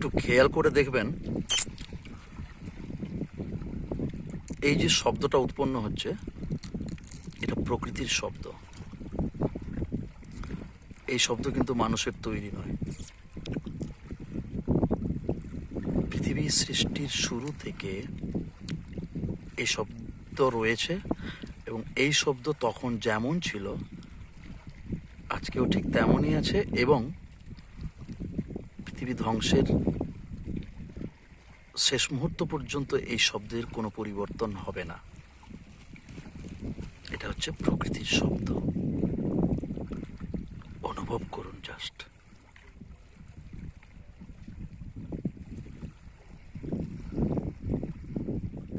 একটু খেয়াল করে দেখবেন, এই যে শব্দটা উৎপন্ন হচ্ছে, এটা প্রকৃতির শব্দ। এই শব্দ কিন্তু মানুষের তৈরি নয়। পৃথিবী সৃষ্টির শুরু থেকে এই শব্দ রয়েছে এবং এই শব্দ তখন যেমন ছিল, আজকেও ঠিক তেমনই আছে এবং পৃথিবী ধ্বংসের শেষ মুহূর্ত পর্যন্ত এই শব্দের কোনো পরিবর্তন হবে না। এটা হচ্ছে প্রকৃতির শব্দ। অনুভব করুন